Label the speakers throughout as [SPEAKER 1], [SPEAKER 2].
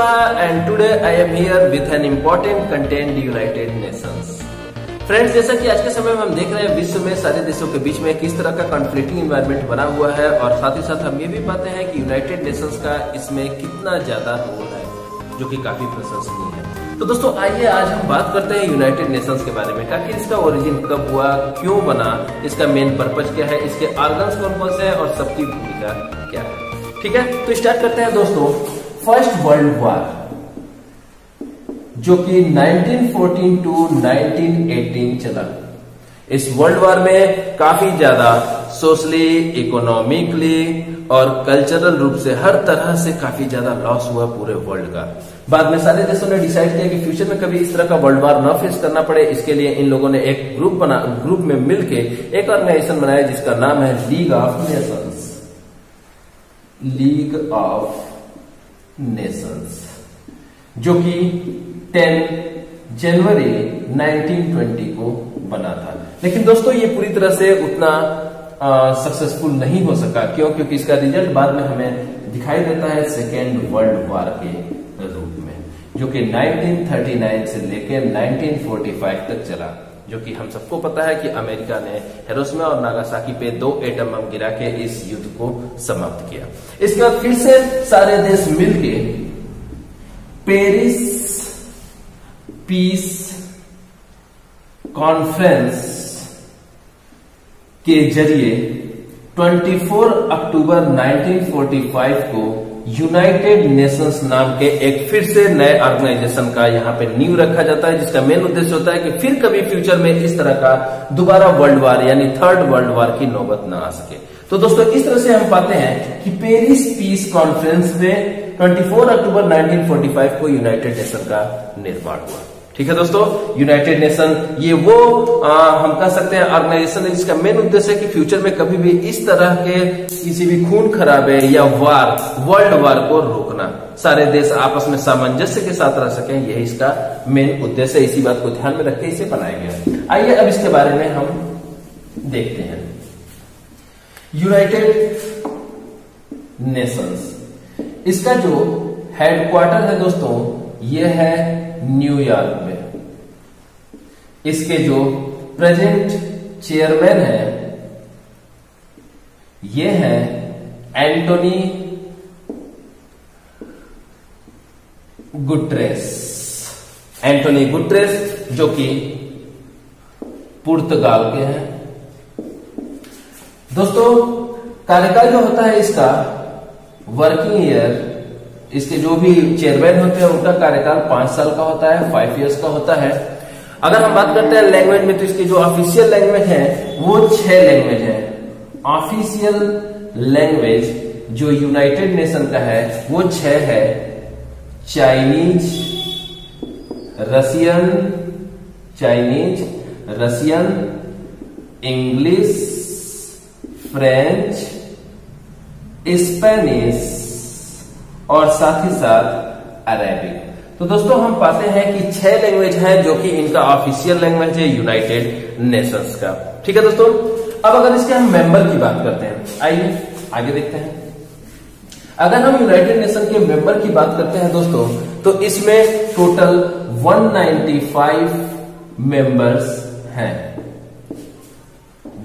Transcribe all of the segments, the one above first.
[SPEAKER 1] Kushwaha and today I am here with an important content United Nations. Friends जैसा कि आज के समय में हम देख रहे हैं, विश्व में सारे देशों के बीच में किस तरह का कॉन्फ्लिक्टिंग इन्वायरमेंट बना हुआ है, और साथ ही साथ हम ये भी पाते हैं कि यूनाइटेड नेशंस का इसमें कितना ज़्यादा रोल है, जो कि काफ़ी प्रशंसनीय है। तो दोस्तों, आइए आज हम बात करते हैं यूनाइटेड नेशंस के बारे में ताकि इसका ओरिजिन कब हुआ, क्यों बना, इसका मेन पर्पज क्या है, इसके ऑर्गन्स कौन कौन से हैं, और सबकी भूमिका क्या है। ठीक है? तो स्टार्ट करते हैं दोस्तों। फ़र्स्ट वर्ल्ड वॉर, जो कि 1914 टू 1918 चला। इस वर्ल्ड वॉर में काफ़ी ज़्यादा सोशली, इकोनॉमिकली और कल्चरल रूप से हर तरह से काफ़ी ज़्यादा लॉस हुआ पूरे वर्ल्ड का। बाद में सारे देशों ने डिसाइड किया कि फ्यूचर में कभी इस तरह का वर्ल्ड वॉर न फेस करना पड़े। इसके लिए इन लोगों ने एक ग्रुप बना ग्रुप में मिलके एक ऑर्गेनाइजेशन बनाया जिसका नाम है League of Nations League of Nations जो कि 10 जनवरी 1920 को बना था। लेकिन दोस्तों, ये पूरी तरह से उतना सक्सेसफुल नहीं हो सका। क्यों? क्योंकि इसका रिज़ल्ट बाद में हमें दिखाई देता है सेकेंड वर्ल्ड वॉर के रूप में, जो कि 1939 से लेकर 1945 तक चला। जो कि हम सबको पता है कि अमेरिका ने हेरोसमा और नागासाकी पे दो एटम बम गिरा के इस युद्ध को समाप्त किया। इसके बाद फिर से सारे देश मिलके पेरिस पीस कॉन्फ्रेंस के ज़रिए 24 अक्टूबर 1945 को यूनाइटेड नेशंस नाम के एक फिर से नए ऑर्गेनाइजेशन का यहाँ पे न्यू रखा जाता है, जिसका मेन उद्देश्य होता है कि फिर कभी फ्यूचर में इस तरह का दोबारा वर्ल्ड वार यानी थर्ड वर्ल्ड वार की नौबत ना आ सके। तो दोस्तों, इस तरह से हम पाते हैं कि पेरिस पीस कॉन्फ्रेंस में 24 अक्टूबर 1945 को यूनाइटेड नेशन का निर्माण हुआ। ठीक है दोस्तों? यूनाइटेड नेशन ये वो आ, हम कह सकते हैं ऑर्गेनाइजेशन है जिसका मेन उद्देश्य है कि फ्यूचर में कभी भी इस तरह के किसी भी खून खराबे या वार वर्ल्ड वार को रोकना। सारे देश आपस में सामंजस्य के साथ रह सके यही इसका मेन उद्देश्य है। इसी बात को ध्यान में रखते इसे बनाया गया आइए अब इसके बारे में हम देखते हैं। यूनाइटेड नेशंस इसका जो हेडक्वार्टर है दोस्तों ये है न्यूयॉर्क में। इसके जो प्रेजेंट चेयरमैन है, ये है एंटोनी गुट्रेस एंटोनी गुट्रेस जो कि पुर्तगाल के हैं। दोस्तों, कार्यकाल जो होता है इसका वर्किंग ईयर इसके जो भी चेयरमैन होते हैं, उनका कार्यकाल पाँच साल का होता है फाइव इयर्स का होता है। अगर हम बात करते हैं लैंग्वेज में तो इसकी जो ऑफिशियल लैंग्वेज है, वो छह लैंग्वेज है। ऑफिशियल लैंग्वेज जो यूनाइटेड नेशन का है, वो छह है। Chinese Russian Chinese Russian English French Spanish और साथ ही साथ अरेबिक तो दोस्तों, हम पाते हैं कि छह लैंग्वेज है जो कि इनका ऑफिशियल लैंग्वेज है यूनाइटेड नेशंस का। ठीक है दोस्तों? अब अगर इसके हम मेंबर की बात करते हैं, आइए, आगे देखते हैं। अगर हम यूनाइटेड नेशन के मेंबर की बात करते हैं दोस्तों तो इसमें टोटल 195 मेंबर्स हैं।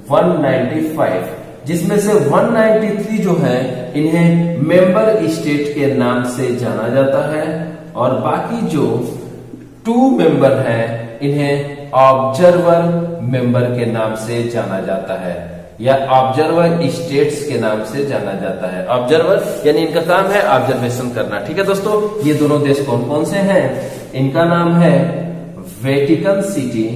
[SPEAKER 1] 195 जिसमें से 193 जो है, इन्हें मेंबर स्टेट के नाम से जाना जाता है। और बाकी जो टू मेंबर हैं, इन्हें ऑब्जर्वर मेंबर के नाम से जाना जाता है, या ऑब्जर्वर स्टेट्स के नाम से जाना जाता है। ऑब्जर्वर यानी इनका काम है ऑब्जर्वेशन करना। ठीक है दोस्तों, ये दोनों देश कौन कौन से हैं? इनका नाम है वेटिकन सिटी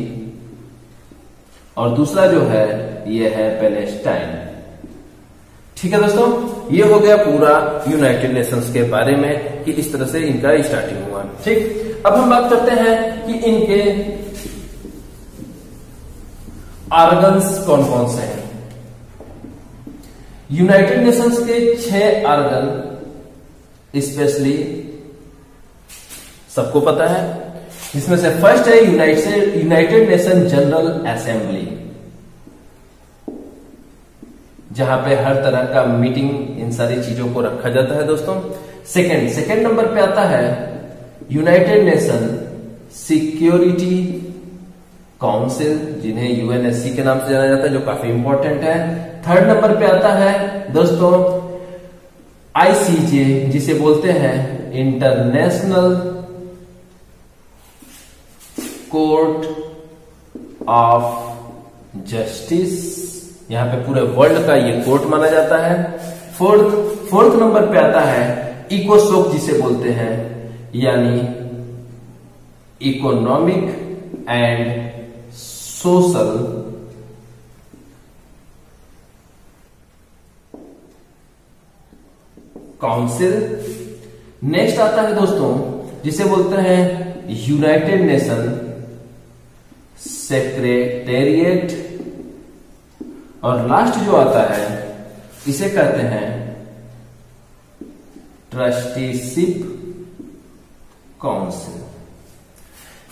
[SPEAKER 1] और दूसरा जो है, ये है पैलेस्टाइन ठीक है दोस्तों, ये हो गया पूरा यूनाइटेड नेशंस के बारे में कि इस तरह से इनका स्टार्टिंग हुआ। ठीक? अब हम बात करते हैं कि इनके ऑर्गन्स कौन कौन से हैं? यूनाइटेड नेशंस के छह ऑर्गन स्पेशली सबको पता है। जिसमें से फ़र्स्ट है United United Nation General Assembly जहाँ पे हर तरह का मीटिंग इन सारी चीज़ों को रखा जाता है दोस्तों। सेकंड सेकंड नंबर पे आता है यूनाइटेड नेशन सिक्योरिटी काउंसिल जिन्हें यूएनएससी के नाम से जाना जाता है, जो काफ़ी इंपॉर्टेंट है। थर्ड नंबर पे आता है, दोस्तों आईसीजे जिसे बोलते हैं इंटरनेशनल कोर्ट ऑफ़ जस्टिस यहाँ पे पूरे वर्ल्ड का ये कोर्ट माना जाता है। फोर्थ फोर्थ नंबर पे आता है इकोसोक जिसे बोलते हैं, यानी Economic and Social Council next आता है दोस्तों, जिसे बोलते हैं यूनाइटेड नेशन सेक्रेटेरिएट और लास्ट जो आता है, इसे कहते हैं ट्रस्टीशिप काउंसिल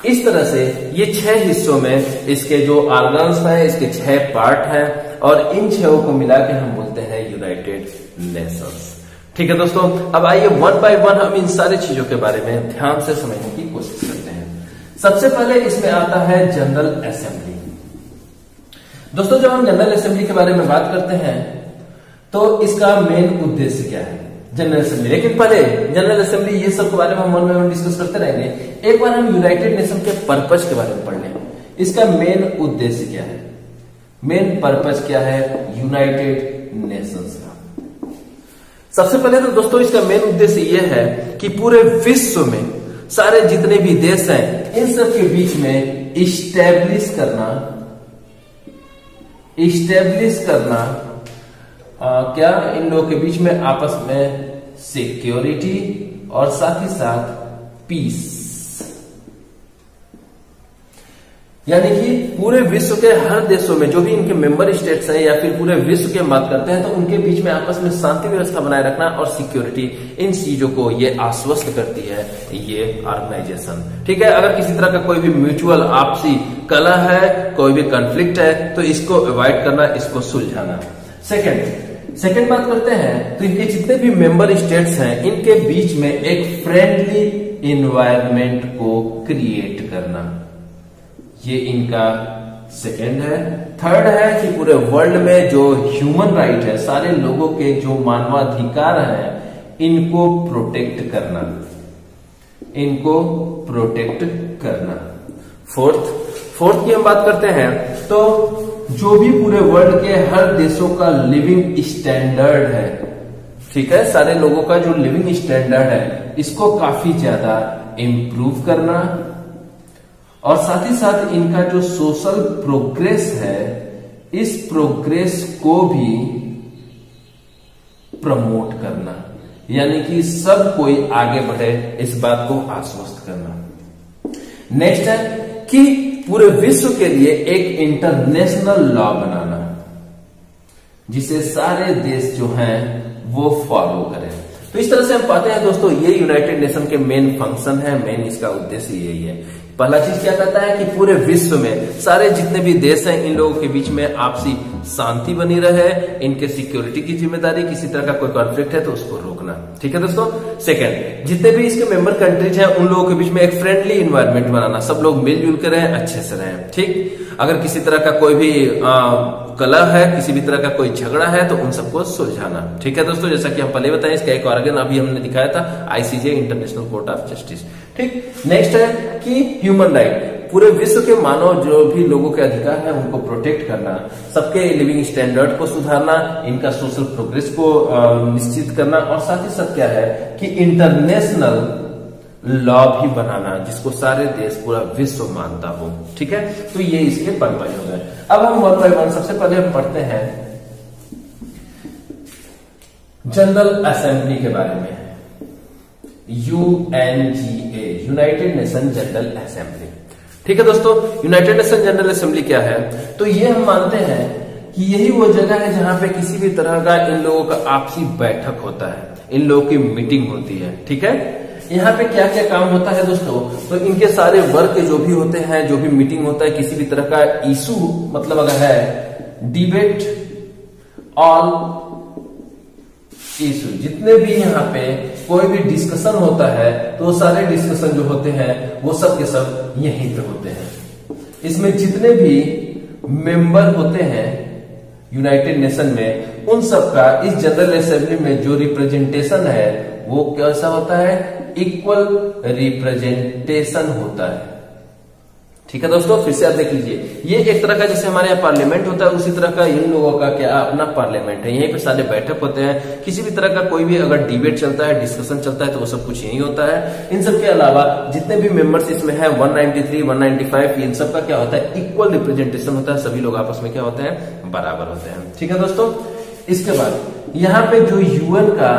[SPEAKER 1] इस तरह से ये छह हिस्सों में इसके जो ऑर्गन्स हैं, इसके छह पार्ट हैं और इन छहों को मिला के हम बोलते हैं यूनाइटेड नेशंस ठीक है दोस्तों, अब आइए वन बाय वन हम इन सारी चीज़ों के बारे में ध्यान से समझने की कोशिश करते हैं। सबसे पहले इसमें आता है जनरल असेंबली दोस्तों, जब हम जनरल असेंबली के बारे में बात करते हैं तो इसका मेन उद्देश्य क्या है? जनरल असेंबली लेकिन पहले जनरल असेंबली ये सब के बारे में हम डिस्कस करते रहेंगे। एक बार हम यूनाइटेड नेशन के पर्पज के बारे में पढ़ लें। इसका मेन उद्देश्य क्या है? मेन पर्पज क्या है? यूनाइटेड नेशंस का। सबसे पहले तो दोस्तों, इसका मेन उद्देश्य यह है कि पूरे विश्व में सारे जितने भी देश हैं, इन सब के बीच में इस्टेब्लिश करना इस्टेब्लिश करना आ, क्या इन लोगों के बीच में आपस में सिक्योरिटी और साथ ही साथ पीस यानी कि पूरे विश्व के हर देशों में, जो भी इनके मेंबर स्टेट्स हैं या फिर पूरे विश्व के बात करते हैं तो उनके बीच में आपस में शांति व्यवस्था बनाए रखना और सिक्योरिटी इन चीज़ों को ये आश्वस्त करती है, ये ऑर्गेनाइजेशन ठीक है? अगर किसी तरह का कोई भी म्यूचुअल आपसी कला है, कोई भी कंफ्लिक्ट है तो इसको अवॉइड करना, इसको सुलझाना। सेकेंड सेकेंड बात करते हैं तो इनके जितने भी मेंबर स्टेट्स हैं, इनके बीच में एक फ्रेंडली इन्वायरमेंट को क्रिएट करना। ये इनका सेकेंड है। थर्ड है कि पूरे वर्ल्ड में जो ह्यूमन राइट है, सारे लोगों के जो मानवाधिकार है, इनको प्रोटेक्ट करना। इनको प्रोटेक्ट करना। फोर्थ फोर्थ की हम बात करते हैं तो जो भी पूरे वर्ल्ड के हर देशों का लिविंग स्टैंडर्ड है, ठीक है? सारे लोगों का जो लिविंग स्टैंडर्ड है, इसको काफ़ी ज़्यादा इंप्रूव करना और साथ ही साथ इनका जो सोशल प्रोग्रेस है, इस प्रोग्रेस को भी प्रमोट करना। यानी कि सब कोई आगे बढ़े इस बात को आश्वस्त करना। नेक्स्ट है कि पूरे विश्व के लिए एक इंटरनेशनल लॉ बनाना, जिसे सारे देश जो हैं वो फॉलो करें। तो इस तरह से हम पाते हैं दोस्तों, ये यूनाइटेड नेशन के मेन फ़ंक्शन है मेन इसका उद्देश्य यही है। पहला चीज़ क्या कहता है कि पूरे विश्व में सारे जितने भी देश हैं इन लोगों के बीच में आपसी शांति बनी रहे इनके सिक्योरिटी की ज़िम्मेदारी किसी तरह का कोई कॉन्फ्लिक्ट है तो उसको रोकना। ठीक है दोस्तों? सेकंड जितने भी इसके मेंबर कंट्रीज़ हैं उन लोगों के बीच में एक फ्रेंडली इन्वायरमेंट बनाना। सब लोग मिलजुल कर रहे अच्छे से रहे। ठीक? अगर किसी तरह का कोई भी आ, कला है किसी भी तरह का कोई झगड़ा है तो उन सबको सुलझाना। ठीक है दोस्तों? जैसा कि हम पहले बताएँ इसका एक ऑर्गन अभी हमने दिखाया था ICJ International Court of Justice ठीक? नेक्स्ट है कि ह्यूमन राइट पूरे विश्व के मानव जो भी लोगों के अधिकार है, उनको प्रोटेक्ट करना, सबके लिविंग स्टैंडर्ड को सुधारना, इनका सोशल प्रोग्रेस को निश्चित करना, और साथ ही साथ क्या है कि इंटरनेशनल लॉ भी बनाना, जिसको सारे देश, पूरा विश्व मानता हो। ठीक है? तो ये इसके पर्पज हो। गए अब हम वन बाय वन सबसे पहले हम पढ़ते हैं जनरल असेंबली के बारे में। UNGA United Nation General Assembly ठीक है दोस्तों यूनाइटेड नेशन जनरल असेंबली क्या है? तो ये हम मानते हैं कि यही वो जगह है जहाँ पे किसी भी तरह का इन लोगों का आपसी बैठक होता है, इन लोगों की मीटिंग होती है, ठीक है? यहाँ पे क्या क्या काम होता है दोस्तों? तो इनके सारे वर्क जो भी होते हैं, जो भी मीटिंग होता है, किसी भी तरह का इशू मतलब अगर है डिबेट ऑल इशू जितने भी यहाँ पे कोई भी डिस्कशन होता है तो सारे डिस्कशन जो होते हैं, वो सब के सब यहीं पे होते हैं। इसमें जितने भी मेंबर होते हैं यूनाइटेड नेशन में, उन सब का इस जनरल असेंबली में जो रिप्रेजेंटेशन है, वो कैसा होता है? इक्वल रिप्रेजेंटेशन होता है। ठीक है दोस्तों फिर से आप देख लीजिए। ये एक तरह का जैसे हमारे यहाँ पार्लियामेंट होता है उसी तरह का इन लोगों का क्या अपना पार्लियामेंट है। यहीं पे सारे बैठक होते हैं। किसी भी तरह का कोई भी अगर डिबेट चलता है डिस्कशन चलता है तो वो सब कुछ यही होता है। इन सब के अलावा जितने भी मेंबर्स इसमें है 193, 195 इन सब का क्या होता है? इक्वल रिप्रेजेंटेशन होता है। सभी लोग आपस में क्या होते हैं? बराबर होते हैं। ठीक है दोस्तों इसके बाद, यहाँ पे जो यूएन का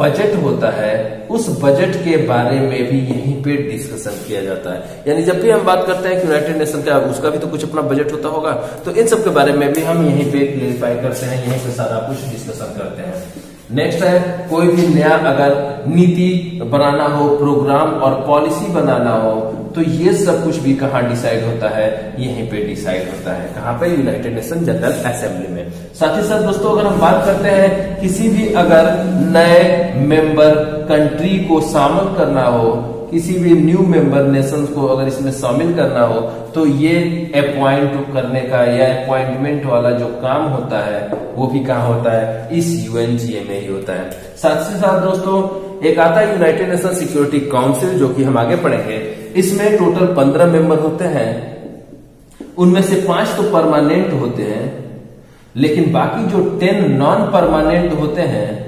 [SPEAKER 1] बजट होता है, उस बजट के बारे में भी यहीं पे डिस्कशन किया जाता है। यानी जब भी हम बात करते हैं कि यूनाइटेड नेशन का, उसका भी तो कुछ अपना बजट होता होगा तो इन सब के बारे में भी हम यहीं पे क्लियरिफाई करते हैं, यहीं पे सारा कुछ डिस्कशन करते हैं। नेक्स्ट है, कोई भी नया अगर नीति बनाना हो प्रोग्राम और पॉलिसी बनाना हो तो ये सब कुछ भी कहा डिसाइड होता है? यहीं पे डिसाइड होता है। कहाँ पे? यूनाइटेड नेशन जनरल असेंबली में। साथ ही साथ दोस्तों, अगर हम बात करते हैं, किसी भी अगर नए मेंबर कंट्री को शामिल करना हो, किसी भी न्यू मेंबर नेशन को अगर इसमें शामिल करना हो तो ये अपॉइंट करने का या अपॉइंटमेंट वाला जो काम होता है, वो भी कहा होता है? इस यूएनजीए में ही होता है। साथ ही साथ दोस्तों, एक आता है यूनाइटेड नेशन सिक्योरिटी काउंसिल जो कि हम आगे पढ़ेंगे। इसमें टोटल पंद्रह मेंबर होते हैं। उनमें से पाँच तो परमानेंट होते हैं, लेकिन बाकी जो टेन नॉन परमानेंट होते हैं,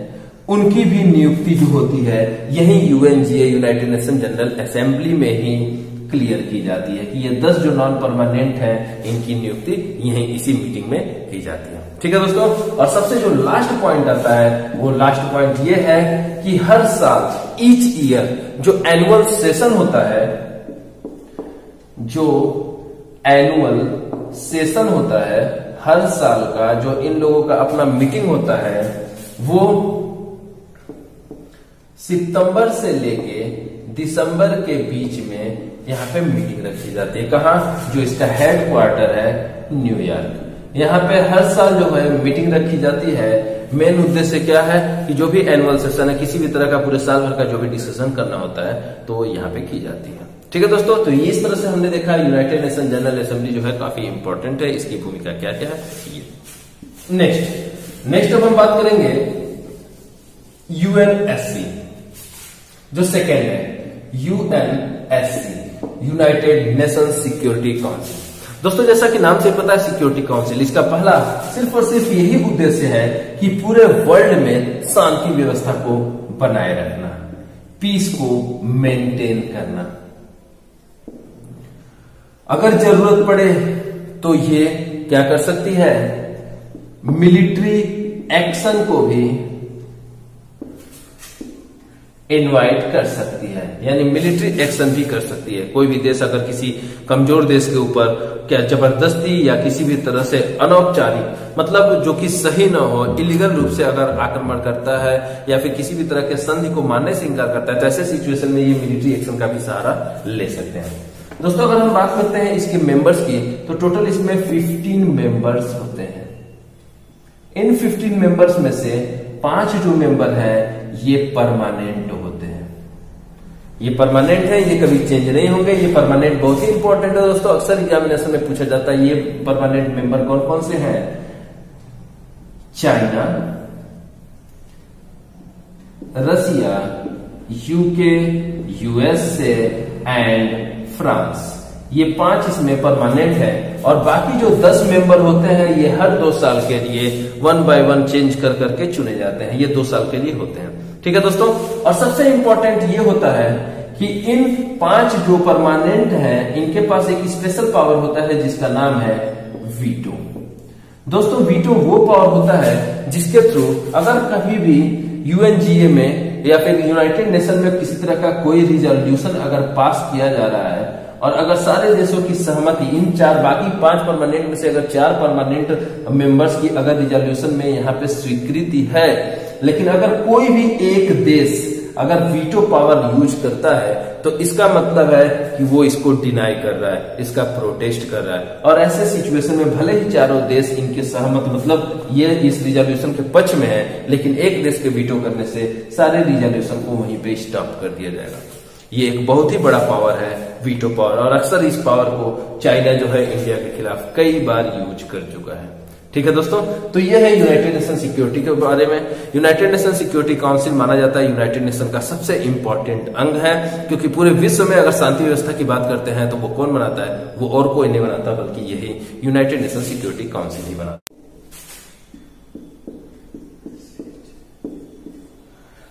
[SPEAKER 1] उनकी भी नियुक्ति जो होती है, यही UNGA United Nation General Assembly में ही क्लियर की जाती है कि ये दस जो नॉन परमानेंट है, इनकी नियुक्ति यही इसी मीटिंग में की जाती है। ठीक है दोस्तों? और सबसे जो लास्ट पॉइंट आता है, वो लास्ट पॉइंट ये है कि हर साल ईच ईयर जो एनुअल सेशन होता है जो एनुअल सेशन होता है, हर साल का जो इन लोगों का अपना मीटिंग होता है, वो सितंबर से लेके दिसंबर के बीच में यहाँ पे मीटिंग रखी जाती है। कहा? जो इसका हेड क्वार्टर है न्यूयॉर्क यहाँ पे हर साल जो है मीटिंग रखी जाती है। मेन उद्देश्य क्या है? कि जो भी एनुअल सेशन है, किसी भी तरह का पूरे साल भर का जो भी डिस्कशन करना होता है तो यहाँ पे की जाती है। ठीक है दोस्तों तो इस तरह से हमने देखा यूनाइटेड नेशन जनरल असेंबली जो है काफ़ी इंपॉर्टेंट है, इसकी भूमिका क्या क्या है नेक्स्ट नेक्स्ट अब हम बात करेंगे यूएनएससी जो सेकेंड है UNSC United Nation Security Council दोस्तों, जैसा कि नाम से पता है सिक्योरिटी काउंसिल इसका पहला सिर्फ़ और सिर्फ़ यही उद्देश्य है कि पूरे वर्ल्ड में शांति व्यवस्था को बनाए रखना पीस को मेंटेन करना। अगर ज़रूरत पड़े तो ये क्या कर सकती है? मिलिट्री एक्शन को भी इनवाइट कर सकती है। यानी मिलिट्री एक्शन भी कर सकती है। कोई भी देश अगर किसी कमज़ोर देश के ऊपर क्या ज़बरदस्ती या किसी भी तरह से अनौपचारिक मतलब जो कि सही ना हो इलीगल रूप से अगर आक्रमण करता है या फिर किसी भी तरह के संधि को मानने से इनकार करता है तो ऐसे सिचुएशन में ये मिलिट्री एक्शन का भी सहारा ले सकते हैं। दोस्तों, अगर हम बात करते हैं इसके मेंबर्स की तो टोटल इसमें 15 मेंबर्स होते हैं। इन 15 मेंबर्स में से पाँच जो मेंबर हैं, ये परमानेंट होते हैं। ये परमानेंट है, ये कभी चेंज नहीं होंगे, ये परमानेंट बहुत ही इंपॉर्टेंट है दोस्तों। अक्सर एग्जामिनेशन में पूछा जाता है, ये परमानेंट मेंबर कौन कौन से हैं? China Russia UK USA and France. ये पाँच इसमें परमानेंट है और बाकी जो दस मेंबर होते हैं, ये हर दो साल के लिए वन बाय वन चेंज कर करके चुने जाते हैं। ये दो साल के लिए होते हैं। ठीक है दोस्तों? और सबसे इंपॉर्टेंट ये होता है कि इन पाँच जो परमानेंट हैं, इनके पास एक स्पेशल पावर होता है जिसका नाम है वीटो दोस्तों वीटो वो पावर होता है जिसके थ्रू अगर कभी भी यूएनजीए में या फिर यूनाइटेड नेशन में किसी तरह का कोई रिजोल्यूशन अगर पास किया जा रहा है, और अगर सारे देशों की सहमति, इन चार, बाकी पाँच परमानेंट में से अगर चार परमानेंट मेंबर्स की अगर रिजोल्यूशन में यहाँ पे स्वीकृति है, लेकिन अगर कोई भी एक देश अगर वीटो पावर यूज़ करता है तो इसका मतलब है कि वो इसको डिनाई कर रहा है, इसका प्रोटेस्ट कर रहा है। और ऐसे सिचुएशन में भले ही चारों देश इनके सहमत मतलब ये इस रिजोल्यूशन के पक्ष में है, लेकिन एक देश के वीटो करने से सारे रिजोल्यूशन को वहीं पे स्टॉप कर दिया जाएगा। ये एक बहुत ही बड़ा पावर है वीटो पावर और अक्सर इस पावर को चाइना जो है इंडिया के खिलाफ कई बार यूज़ कर चुका है। ठीक है दोस्तों? तो ये है यूनाइटेड नेशन सिक्योरिटी के बारे में। यूनाइटेड नेशन सिक्योरिटी काउंसिल माना जाता है यूनाइटेड नेशन का सबसे इंपॉर्टेंट अंग है, क्योंकि पूरे विश्व में अगर शांति व्यवस्था की बात करते हैं तो वो कौन बनाता है? वो और कोई नहीं बनाता, बल्कि यही यूनाइटेड नेशन सिक्योरिटी काउंसिल ही बनाता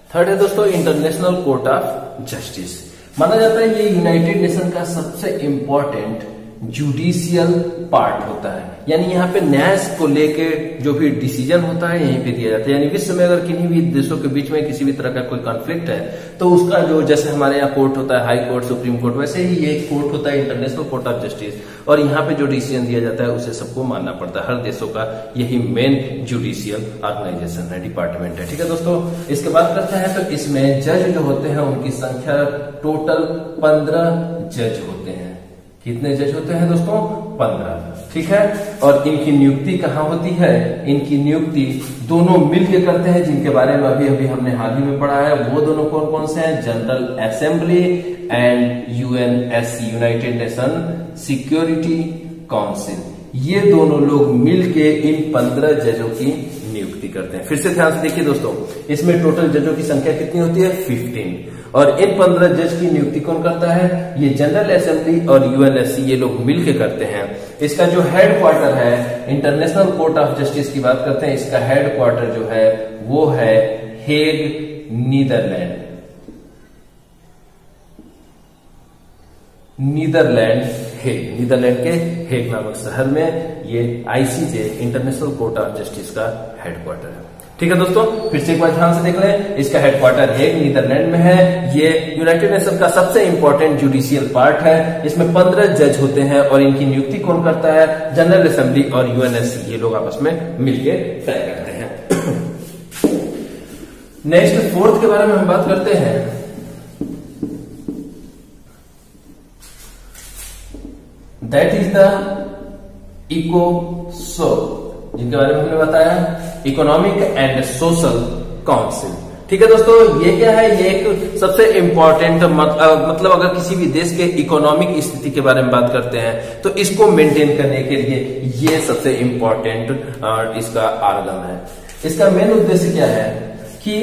[SPEAKER 1] थर्ड है दोस्तों इंटरनेशनल कोर्ट ऑफ़ जस्टिस माना जाता है ये यूनाइटेड नेशन का सबसे इंपॉर्टेंट जुडिशियल पार्ट होता है। यानी यहाँ पे न्याय को लेके जो भी डिसीज़न होता है, यहीं पे दिया जाता है। यानी विश्व में अगर किन्हीं भी देशों के बीच में किसी भी तरह का कोई कॉन्फ्लिक्ट है तो उसका जो जैसे हमारे यहाँ कोर्ट होता है हाई कोर्ट सुप्रीम कोर्ट वैसे ही ये कोर्ट होता है इंटरनेशनल कोर्ट ऑफ़ जस्टिस और यहाँ पे जो डिसीज़न दिया जाता है, उसे सबको मानना पड़ता है। हर देशों का यही मेन जुडिशियल ऑर्गेनाइजेशन है डिपार्टमेंट है। ठीक है दोस्तों, इसके बाद करते हैं तो इसमें जज जो होते हैं, उनकी संख्या टोटल पंद्रह जज होते हैं। कितने जज होते हैं दोस्तों? पंद्रह। ठीक है? और इनकी नियुक्ति कहाँ होती है? इनकी नियुक्ति दोनों मिलकर करते हैं, जिनके बारे में अभी अभी हमने हाल ही में पढ़ा है। वो दोनों कौन कौन से हैं? General Assembly and UNSC United Nation Security Council. ये दोनों लोग मिलके इन पंद्रह जजों की नियुक्ति करते हैं। फिर से ध्यान से देखिए दोस्तों, इसमें टोटल जजों की संख्या कितनी होती है? फिफ्टीन और इन पंद्रह जज की नियुक्ति कौन करता है? ये जनरल असेंबली और यूएनएससी ये लोग मिलकर करते हैं। इसका जो हेड क्वार्टर है इंटरनेशनल कोर्ट ऑफ़ जस्टिस की बात करते हैं, इसका हेड क्वार्टर जो है, वो है Hague Netherland Netherland Hague Netherland के हेग नामक शहर में ये ICJ International Court of Justice का हेडक्वार्टर है। ठीक है दोस्तों, फिर से एक बार ध्यान से देख लें, इसका हेडक्वार्टर हेग नीदरलैंड में है। ये यूनाइटेड नेशन का सबसे इंपॉर्टेंट जुडिशियल पार्ट है। इसमें पंद्रह जज होते हैं और इनकी नियुक्ति कौन करता है? जनरल असेंबली और यूएनएससी ये लोग आपस में मिलकर तय करते हैं। नेक्स्ट फोर्थ के बारे में हम बात करते हैं। दैट इज़ द इकोसो जिनके बारे में हमने बताया इकोनॉमिक एंड सोशल काउंसिल ठीक है दोस्तों ये क्या है? ये एक सबसे इंपॉर्टेंट मत, मतलब अगर किसी भी देश के इकोनॉमिक स्थिति के बारे में बात करते हैं तो इसको मेंटेन करने के लिए ये सबसे इंपॉर्टेंट इसका आर्गन है। इसका मेन उद्देश्य क्या है? कि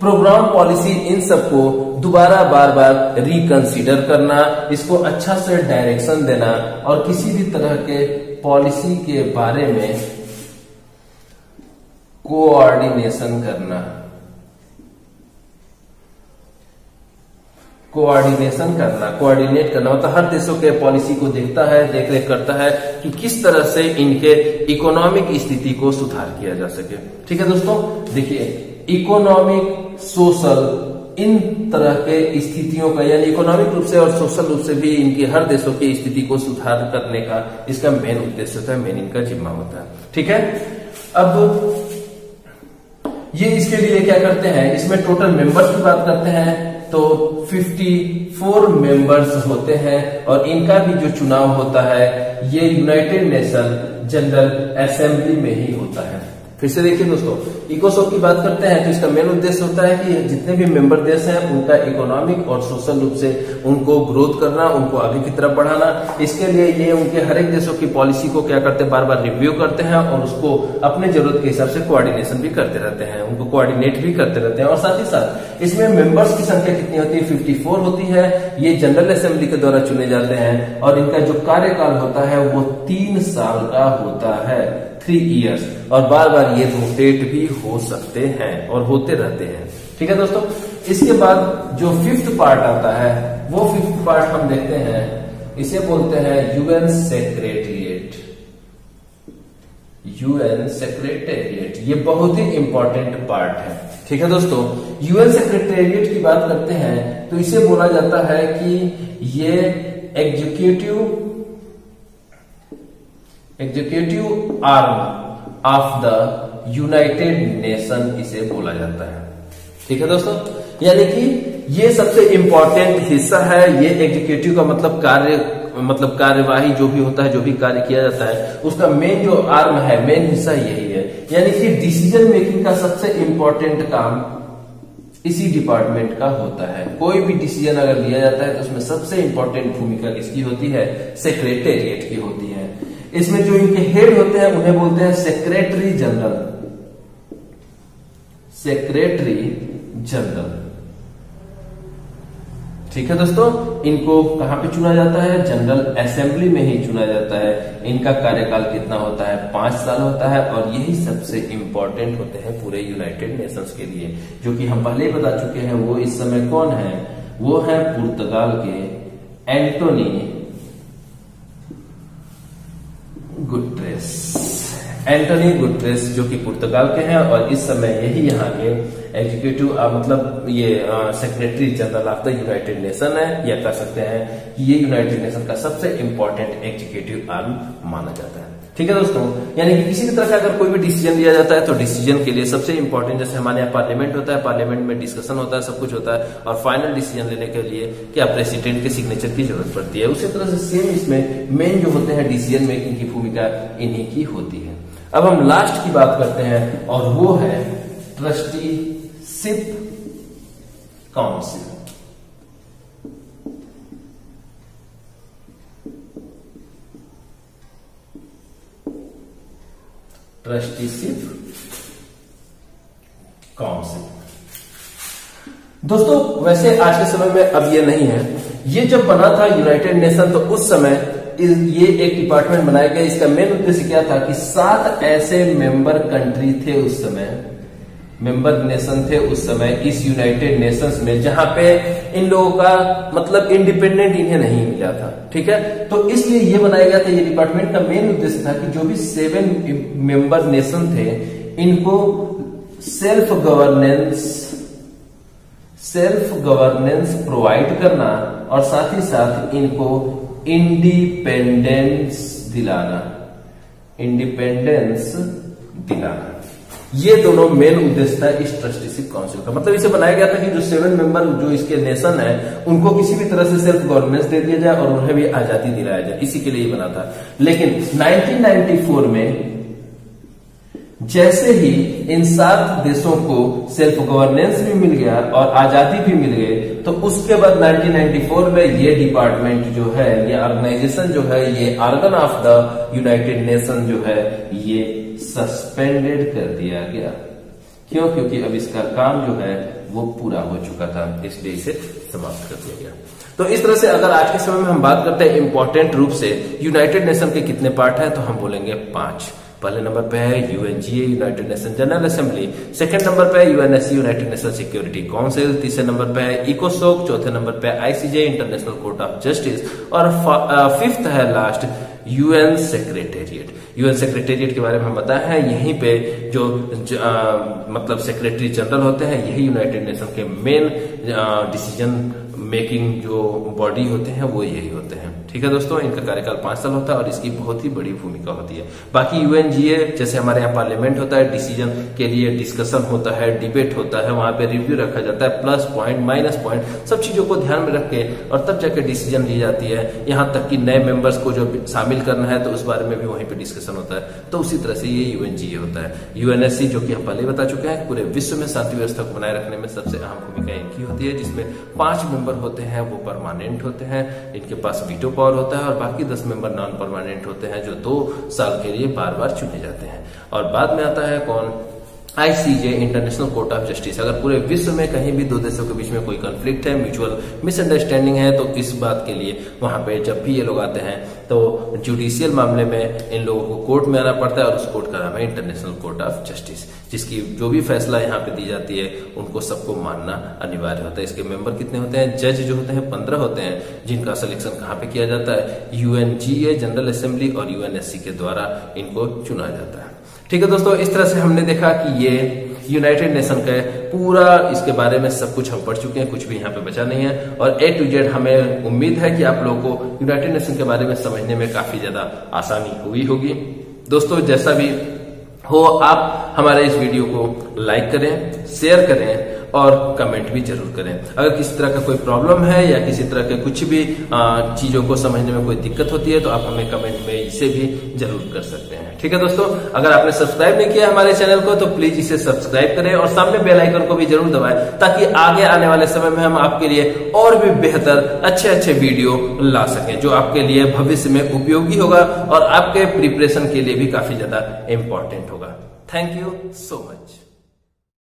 [SPEAKER 1] प्रोग्राम पॉलिसी इन सबको दोबारा बार बार रिकंसीडर करना, इसको अच्छा से डायरेक्शन देना और किसी भी तरह के पॉलिसी के बारे में कोऑर्डिनेशन करना। कोऑर्डिनेशन करना कोऑर्डिनेट करना। मतलब हर देशों के पॉलिसी को देखता है देख रेख करता है कि किस तरह से इनके इकोनॉमिक स्थिति को सुधार किया जा सके। ठीक है दोस्तों? देखिए इकोनॉमिक सोशल, इन तरह के स्थितियों का, यानी इकोनॉमिक रूप से और सोशल रूप से भी इनकी हर देशों की स्थिति को सुधार करने का इसका मेन उद्देश्य होता है मेन इनका जिम्मा होता है। ठीक है? अब ये इसके लिए क्या करते हैं? इसमें टोटल मेंबर्स की बात करते हैं तो 54 मेंबर्स होते हैं, और इनका भी जो चुनाव होता है, ये यूनाइटेड नेशन जनरल असेंबली में ही होता है। फिर से देखिए दोस्तों इकोसो की बात करते हैं तो इसका मेन उद्देश्य होता है कि जितने भी मेंबर देश हैं, उनका इकोनॉमिक और सोशल रूप से उनको ग्रोथ करना, उनको आगे की तरफ़ बढ़ाना। इसके लिए ये उनके हर एक देशों की पॉलिसी को क्या करते हैं बार बार रिव्यू करते हैं और उसको अपने ज़रूरत के हिसाब से कोऑर्डिनेशन भी करते रहते हैं, उनको कोऑर्डिनेट भी करते रहते हैं। और साथ ही साथ, इसमें मेंबर्स की संख्या कितनी होती है फिफ्टी होती है। ये जनरल असेंबली के द्वारा चुने जाते हैं और इनका जो कार्यकाल होता है, वो तीन साल का होता है। थ्री इयर्स और बार बार ये रोटेट भी हो सकते हैं और होते रहते हैं। ठीक है दोस्तों? इसके बाद जो फिफ्थ पार्ट आता है, वो फिफ्थ पार्ट हम देखते हैं। इसे बोलते हैं यूएन सेक्रेटरिएट यूएन सेक्रेटेरिएट ये बहुत ही इंपॉर्टेंट पार्ट है। ठीक है दोस्तों? यूएन सेक्रेटेरिएट की बात करते हैं तो इसे बोला जाता है कि ये executive executive arm of the United Nation इसे बोला जाता है। ठीक है दोस्तों? यानी कि ये सबसे इंपॉर्टेंट हिस्सा है, ये एग्जीक्यूटिव का मतलब कार्य मतलब कार्यवाही जो भी होता है, जो भी कार्य किया जाता है, उसका मेन जो आर्म है मेन हिस्सा यही है। यानी कि डिसीज़न मेकिंग का सबसे इंपॉर्टेंट काम इसी डिपार्टमेंट का होता है। कोई भी डिसीज़न अगर लिया जाता है तो उसमें सबसे इंपॉर्टेंट भूमिका किसकी होती है? सेक्रेटेरिएट की होती है इसमें जो इनके हेड होते हैं, उन्हें बोलते हैं सेक्रेटरी जनरल सेक्रेटरी जनरल ठीक है दोस्तों? इनको कहाँ पे चुना जाता है? जनरल असेंबली में ही चुना जाता है। इनका कार्यकाल कितना होता है? पाँच साल होता है और यही सबसे इंपॉर्टेंट होते हैं पूरे यूनाइटेड नेशंस के लिए। जो कि हम पहले ही बता चुके हैं, वो इस समय कौन है? वो है पुर्तगाल के एंटोनी गुट्रेस एंटोनी गुट्रेस जो कि पुर्तगाल के हैं, और इस समय यही यहाँ के एग्जीक्यूटिव मतलब ये secretary general of the United Nation है, या कह सकते हैं कि ये यूनाइटेड नेशन का सबसे इंपॉर्टेंट एग्जीक्यूटिव आर्म माना जाता है। ठीक है दोस्तों? यानी कि किसी भी तरह का अगर कोई भी डिसीज़न लिया जाता है तो डिसीज़न के लिए सबसे इंपॉर्टेंट जैसे हमारे यहाँ पार्लियामेंट होता है पार्लियामेंट में डिस्कशन होता है, सब कुछ होता है, और फाइनल डिसीज़न लेने के लिए क्या प्रेसिडेंट के सिग्नेचर की ज़रूरत पड़ती है। उसी तरह से सेम इसमें मेन जो होते हैं डिसीज़न मेकिंग की भूमिका इन्हीं की होती है। अब हम लास्ट की बात करते हैं, और वो है trusteeship council trusteeship council दोस्तों, वैसे आज के समय में अब ये नहीं है। ये जब बना था यूनाइटेड नेशन तो उस समय ये एक डिपार्टमेंट बनाया गया, इसका मेन उद्देश्य क्या था कि सात ऐसे मेंबर कंट्री थे उस समय मेंबर नेशन थे उस समय इस यूनाइटेड नेशंस में, जहाँ पे इन लोगों का मतलब इंडिपेंडेंट इन्हें नहीं मिला था, ठीक है? तो इसलिए ये बनाया गया था, ये डिपार्टमेंट का मेन उद्देश्य था कि जो भी सेवन मेंबर नेशन थे, इनको self governance self governance provide करना और साथ ही साथ इनको इंडिपेंडेंस दिलाना। इंडिपेंडेंस दिलाना। ये दोनों मेन उद्देश्य था इस ट्रस्टीशिप काउंसिल का। मतलब इसे बनाया गया था कि जो सेवन मेंबर जो इसके नेशन है, उनको किसी भी तरह से सेल्फ गवर्नेंस दे दिया जाए और उन्हें भी आज़ादी दिलाया जाए। इसी के लिए बना था। लेकिन 1994 में जैसे ही इन सात देशों को सेल्फ गवर्नेंस भी मिल गया और आज़ादी भी मिल गई तो उसके बाद 1994 में ये डिपार्टमेंट जो है, ये ऑर्गेनाइजेशन जो है, ये organ of the United Nation जो है, ये सस्पेंडेड कर दिया गया। क्यों? क्योंकि अब इसका काम जो है, वो पूरा हो चुका था। इसलिए इसे समाप्त कर दिया गया। तो इस तरह से अगर आज के समय में हम बात करते हैं इंपॉर्टेंट रूप से यूनाइटेड नेशन के कितने पार्ट है तो हम बोलेंगे पाँच। पहले नंबर पे है UNGA United Nation General Assembly second number पे है UNSC United Nation Security Council तीसरे नंबर पे है इकोसोक चौथे नंबर पे ICJ International Court of Justice और फिफ्थ है last UN secretariat UN secretariat के बारे में हम बताया है। यहीं पे जो ज, आ, मतलब सेक्रेटरी जनरल होते हैं यही यूनाइटेड नेशन के मेन डिसीज़न मेकिंग जो बॉडी होते हैं वो यही होते हैं। ठीक है दोस्तों, इनका कार्यकाल पाँच साल होता है और इसकी बहुत ही बड़ी भूमिका होती है। बाकी यूएनजीए जैसे हमारे यहाँ पार्लियामेंट होता है डिसीज़न के लिए डिस्कशन होता है डिबेट होता है, वहाँ पे रिव्यू रखा जाता है प्लस पॉइंट माइनस पॉइंट सब चीज़ों को ध्यान में रख के और तब जाके डिसीज़न ली जाती है। यहाँ तक कि नए मेंबर्स को जो शामिल करना है तो उस बारे में भी वहीं पे डिस्कशन होता है। तो उसी तरह से ये यूएनजीए होता है। यूएनएससी जो कि हम पहले बता चुके हैं, पूरे विश्व में शांति व्यवस्था को बनाए रखने में सबसे अहम भूमिका इनकी होती है, जिसमें पाँच मेंबर होते हैं, वो परमानेंट होते हैं। इनके पास वीटो पावर होता है और बाकी दस मेंबर नॉन परमानेंट होते हैं, जो दो साल के लिए बार बार चुने जाते हैं। और बाद में आता है कौन? ICJ International Court of Justice अगर पूरे विश्व में कहीं भी दो देशों के बीच में कोई कंफ्लिक्ट है म्यूचुअल मिसअंडरस्टैंडिंग है तो इस बात के लिए वहाँ पे जब भी ये लोग आते हैं तो जुडिशियल मामले में इन लोगों को कोर्ट में आना पड़ता है और उस कोर्ट का नाम है इंटरनेशनल कोर्ट ऑफ़ जस्टिस जिसकी जो भी फैसला यहाँ पे दी जाती है, उनको सबको मानना अनिवार्य होता है। इसके मेंबर कितने होते हैं? जज जो होते हैं, पंद्रह होते हैं, जिनका सिलेक्शन कहाँ पे किया जाता है? यूएनजीए जनरल असेंबली और यूएनएससी के द्वारा इनको चुना जाता है। ठीक है दोस्तों, इस तरह से हमने देखा कि ये यूनाइटेड नेशन का पूरा इसके बारे में सब कुछ हम पढ़ चुके हैं, कुछ भी यहाँ पे बचा नहीं है। और ए टू जेड हमें उम्मीद है कि आप लोगों को यूनाइटेड नेशन के बारे में समझने में काफ़ी ज़्यादा आसानी हुई होगी। दोस्तों, जैसा भी हो, आप हमारे इस वीडियो को लाइक करें शेयर करें और कमेंट भी ज़रूर करें। अगर किसी तरह का कोई प्रॉब्लम है या किसी तरह के कुछ भी चीज़ों को समझने में कोई दिक्कत होती है तो आप हमें कमेंट में इसे भी ज़रूर कर सकते हैं। ठीक है दोस्तों? अगर आपने सब्सक्राइब नहीं किया हमारे चैनल को तो प्लीज़ इसे सब्सक्राइब करें और सामने बेल आइकन को भी ज़रूर दबाएँ, ताकि आगे आने वाले समय में हम आपके लिए और भी बेहतर अच्छे अच्छे वीडियो ला सकें, जो आपके लिए भविष्य में उपयोगी होगा और आपके प्रिपरेशन के लिए भी काफ़ी ज़्यादा इंपॉर्टेंट होगा। Thank you so much